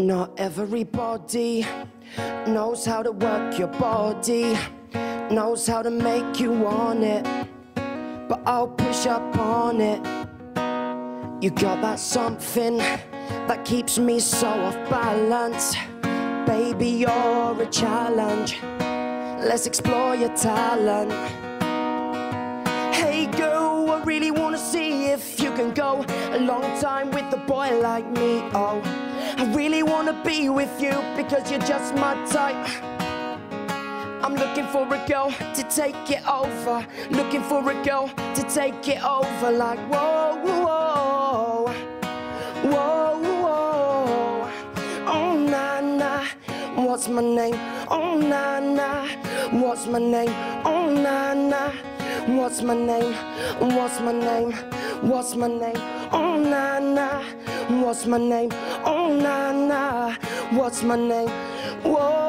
Not everybody knows how to work your body, knows how to make you want it. But I'll push up on it. You got that something that keeps me so off balance. Baby, you're a challenge. Let's explore your talent. Hey girl, can go a long time with a boy like me. Oh, I really wanna be with you because you're just my type. I'm looking for a girl to take it over. Looking for a girl to take it over. Like, whoa, whoa, whoa, whoa. Oh, nah. What's my name? Oh, nah, nah. What's my name? Oh, nah, nah. What's my name? What's my name? What's my name? Oh, nah, nah. What's my name? Oh, nah, nah. What's my name? Whoa.